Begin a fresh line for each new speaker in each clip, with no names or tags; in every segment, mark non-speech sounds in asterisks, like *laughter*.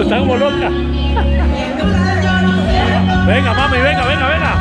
Está como. *laughs* Venga, mami, venga, venga, venga.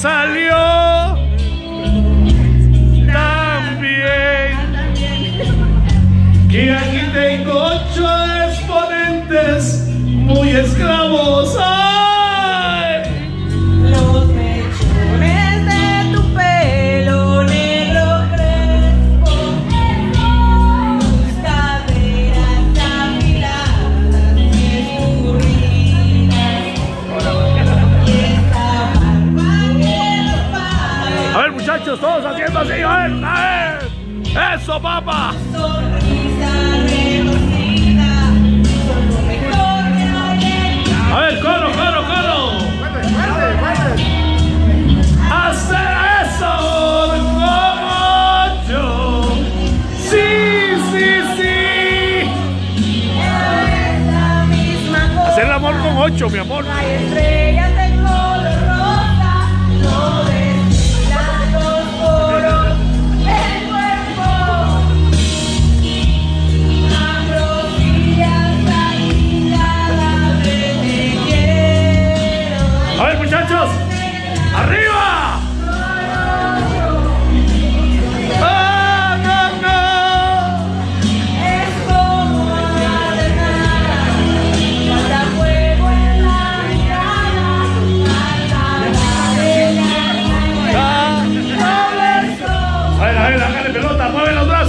Salió tan bien que aquí tengo ocho exponentes muy esclavos. Muchachos, todos haciendo así. A ver, a ver. Eso, papá. A ver, coro, coro, coro. Hacer eso como yo. Sí, sí, sí. Hacer el amor con ocho, mi amor.
ver, a ver, hágale pelota, muévelo otra